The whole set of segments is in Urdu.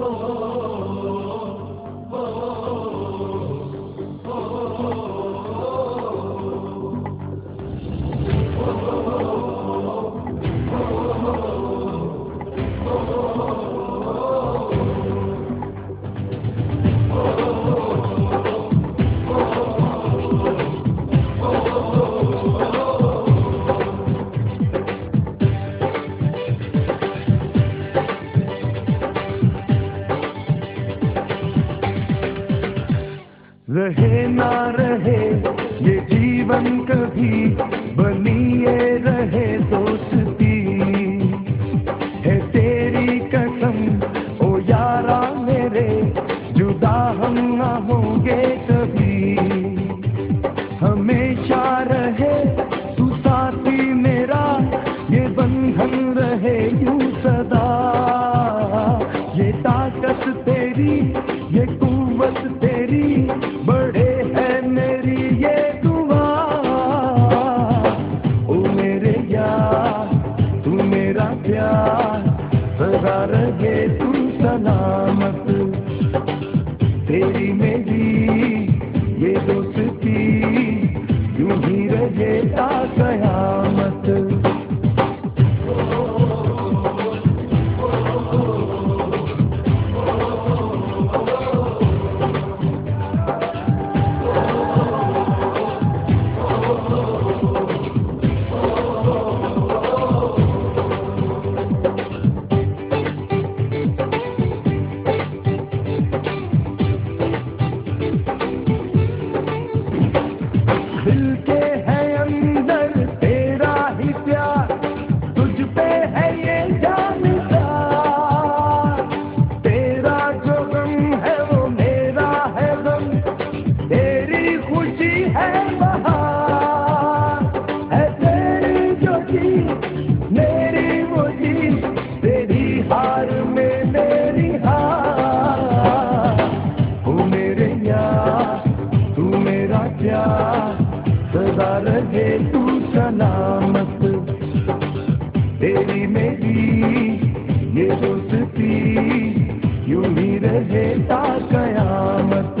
Oh, رہے نہ رہے یہ جیون کبھی بنیے رہے۔ سا رہے تو سلامت۔ تیری میری یہ دوستی یوں ہی رہے تا قیامت۔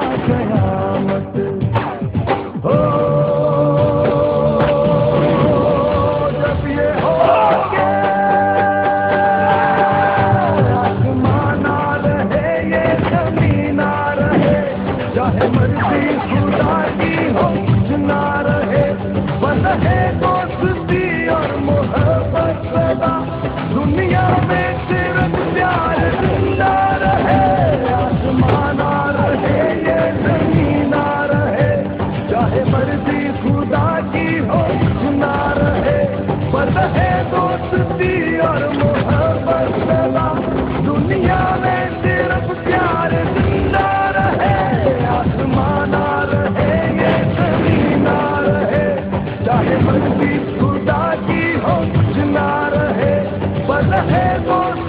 خدا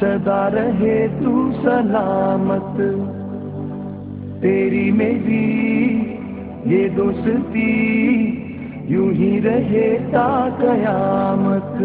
سدا رہے تو سلامت تیری میری یہ دوستی یوں ہی رہے تا قیامت